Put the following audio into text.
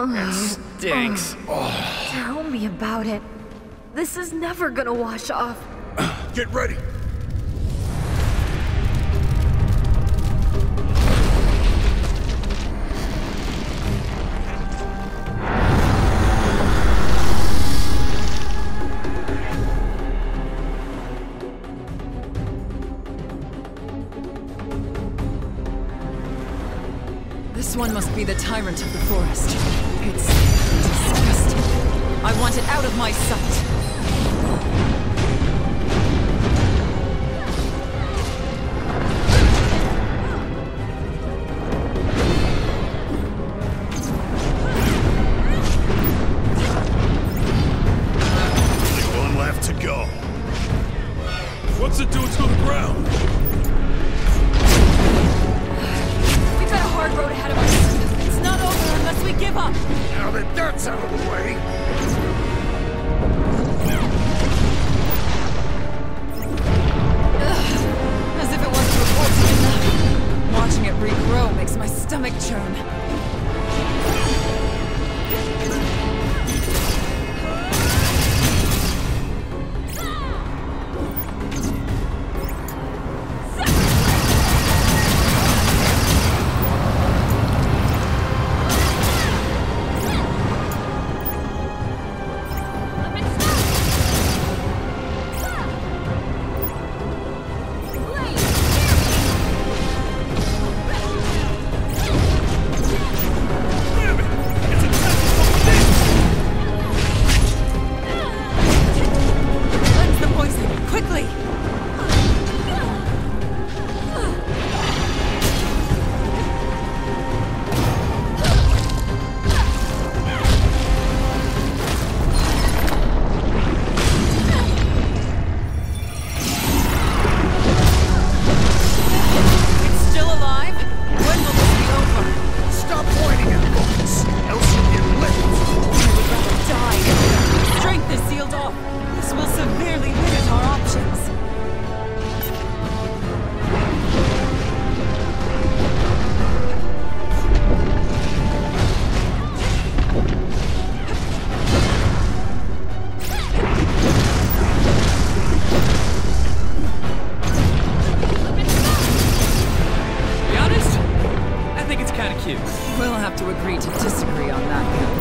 It stinks. Tell me about it. This is never gonna wash off. Get ready. This one must be the tyrant of the forest. It's disgusting. I want it out of my sight. One left to go. What's it doing to the ground? Hard road ahead of us. It's not over unless we give up. Now that that's out We'll have to agree to disagree on that.